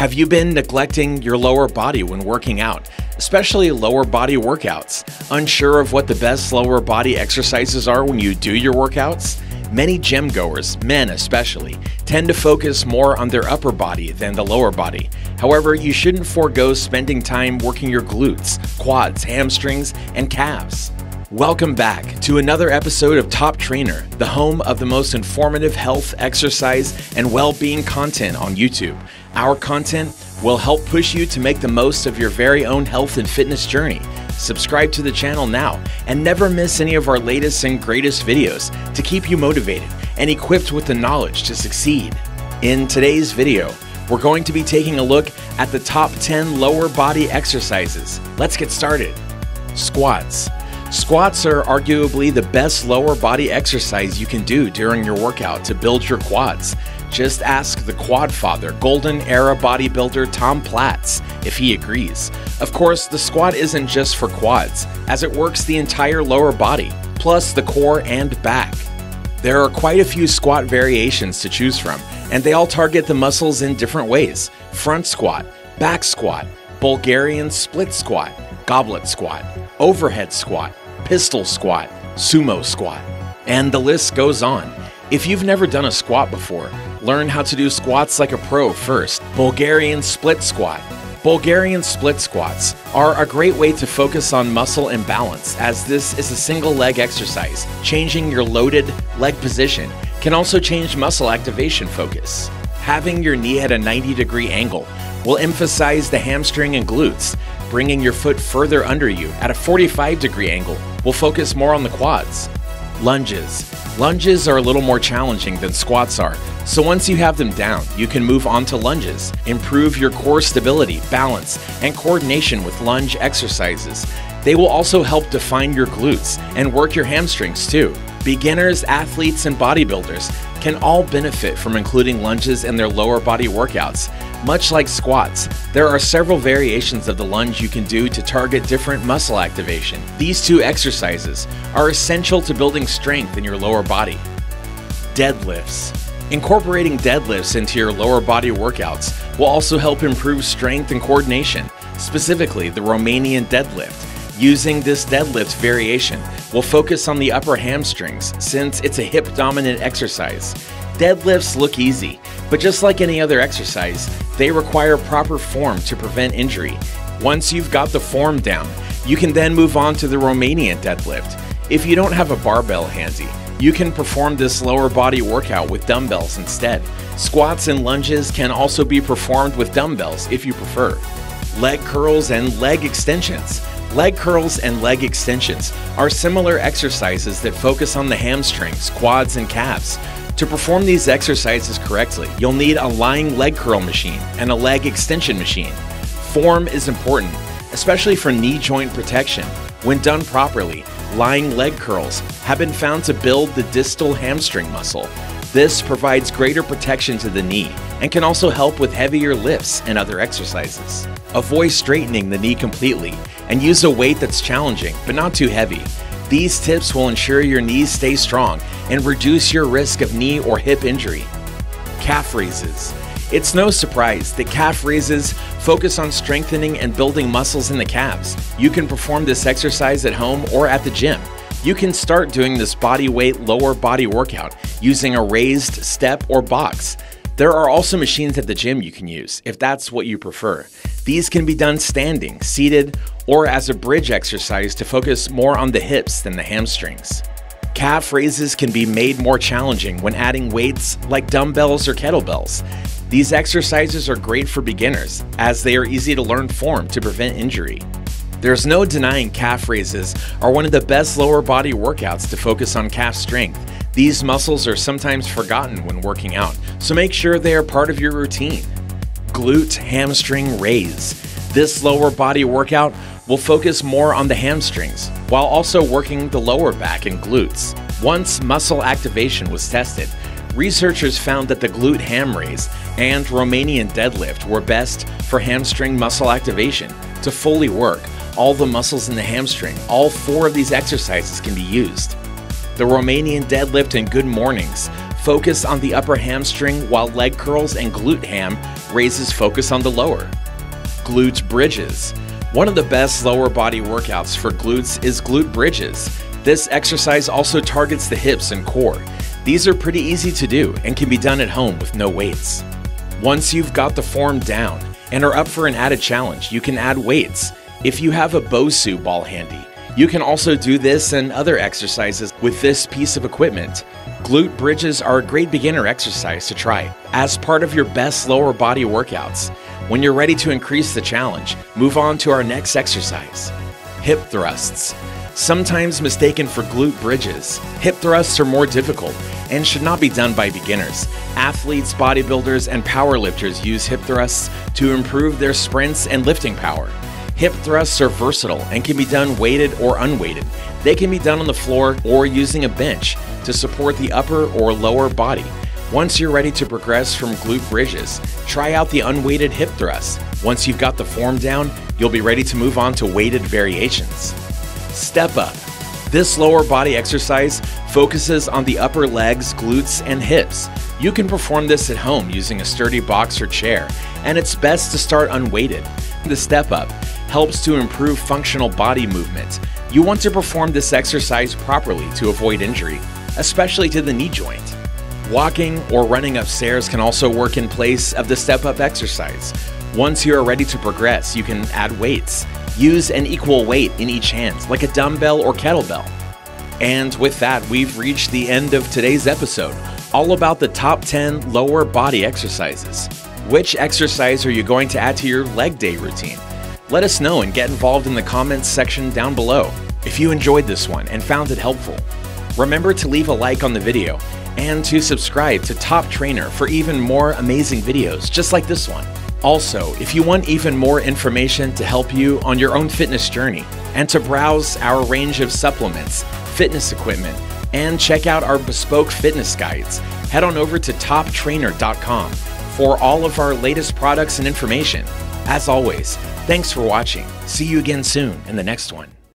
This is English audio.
Have you been neglecting your lower body when working out, especially lower body workouts? Unsure of what the best lower body exercises are when you do your workouts? Many gym goers, men especially, tend to focus more on their upper body than the lower body. However, you shouldn't forego spending time working your glutes, quads, hamstrings, and calves. Welcome back to another episode of Top Trainer, the home of the most informative health, exercise, and well being content on YouTube. Our content will help push you to make the most of your very own health and fitness journey. Subscribe to the channel now and never miss any of our latest and greatest videos to keep you motivated and equipped with the knowledge to succeed. In today's video, we're going to be taking a look at the top 10 lower body exercises. Let's get started. Squats. Squats are arguably the best lower body exercise you can do during your workout to build your quads. Just ask the quad father, golden era bodybuilder Tom Platz, if he agrees. Of course, the squat isn't just for quads, as it works the entire lower body, plus the core and back. There are quite a few squat variations to choose from, and they all target the muscles in different ways front squat, back squat, Bulgarian split squat, goblet squat, overhead squat, pistol squat, sumo squat, and the list goes on. If you've never done a squat before, learn how to do squats like a pro first. Bulgarian split squat. Bulgarian split squats are a great way to focus on muscle and balance, as this is a single leg exercise. Changing your loaded leg position can also change muscle activation focus. Having your knee at a 90 degree angle will emphasize the hamstring and glutes. Bringing your foot further under you at a 45 degree angle will focus more on the quads. Lunges. Lunges are a little more challenging than squats are, so once you have them down, you can move on to lunges. Improve your core stability, balance, and coordination with lunge exercises. They will also help define your glutes and work your hamstrings too. Beginners, athletes, and bodybuilders can all benefit from including lunges in their lower body workouts. Much like squats, there are several variations of the lunge you can do to target different muscle activation. These two exercises are essential to building strength in your lower body. Deadlifts. Incorporating deadlifts into your lower body workouts will also help improve strength and coordination, specifically the Romanian deadlift. Using this deadlift variation will focus on the upper hamstrings since it's a hip dominant exercise. Deadlifts look easy, but just like any other exercise, they require proper form to prevent injury. Once you've got the form down, you can then move on to the Romanian deadlift. If you don't have a barbell handy, you can perform this lower body workout with dumbbells instead. Squats and lunges can also be performed with dumbbells if you prefer. Leg curls and leg extensions. Leg curls and leg extensions are similar exercises that focus on the hamstrings, quads, and calves. To perform these exercises correctly, you'll need a lying leg curl machine and a leg extension machine. Form is important, especially for knee joint protection. When done properly, lying leg curls have been found to build the distal hamstring muscle. This provides greater protection to the knee and can also help with heavier lifts and other exercises. Avoid straightening the knee completely and use a weight that's challenging but not too heavy. These tips will ensure your knees stay strong and reduce your risk of knee or hip injury. Calf raises. It's no surprise that calf raises focus on strengthening and building muscles in the calves. You can perform this exercise at home or at the gym. You can start doing this body weight lower body workout using a raised step or box. There are also machines at the gym you can use if that's what you prefer. These can be done standing, seated, or as a bridge exercise to focus more on the hips than the hamstrings. Calf raises can be made more challenging when adding weights like dumbbells or kettlebells. These exercises are great for beginners as they are easy to learn form to prevent injury. There's no denying calf raises are one of the best lower body workouts to focus on calf strength. These muscles are sometimes forgotten when working out, so make sure they are part of your routine. Glute hamstring raise. This lower body workout will focus more on the hamstrings while also working the lower back and glutes. Once muscle activation was tested, researchers found that the glute ham raise and Romanian deadlift were best for hamstring muscle activation. To fully work all the muscles in the hamstring, all four of these exercises can be used. The Romanian deadlift and good mornings focus on the upper hamstring while leg curls and glute ham raises focus on the lower. Glute bridges. One of the best lower body workouts for glutes is glute bridges. This exercise also targets the hips and core. These are pretty easy to do and can be done at home with no weights. Once you've got the form down and are up for an added challenge, you can add weights. If you have a Bosu ball handy, you can also do this and other exercises with this piece of equipment. Glute bridges are a great beginner exercise to try as part of your best lower body workouts. When you're ready to increase the challenge, move on to our next exercise hip thrusts. Sometimes mistaken for glute bridges, hip thrusts are more difficult and should not be done by beginners. Athletes, bodybuilders, and powerlifters use hip thrusts to improve their sprints and lifting power. Hip thrusts are versatile and can be done weighted or unweighted. They can be done on the floor or using a bench to support the upper or lower body. Once you're ready to progress from glute bridges, try out the unweighted hip thrust. Once you've got the form down, you'll be ready to move on to weighted variations. Step up. This lower body exercise focuses on the upper legs, glutes, and hips. You can perform this at home using a sturdy box or chair, and it's best to start unweighted. The step up helps to improve functional body movement. You want to perform this exercise properly to avoid injury, especially to the knee joint. Walking or running upstairs can also work in place of the step up exercise. Once you are ready to progress, you can add weights. Use an equal weight in each hand, like a dumbbell or kettlebell. And with that, we've reached the end of today's episode, all about the top 10 lower body exercises. Which exercise are you going to add to your leg day routine? Let us know and get involved in the comments section down below. If you enjoyed this one and found it helpful, remember to leave a like on the video and to subscribe to Top Trainer for even more amazing videos just like this one. Also, if you want even more information to help you on your own fitness journey and to browse our range of supplements, fitness equipment, and check out our bespoke fitness guides, head on over to toptrainer.com for all of our latest products and information. As always, thanks for watching. See you again soon in the next one.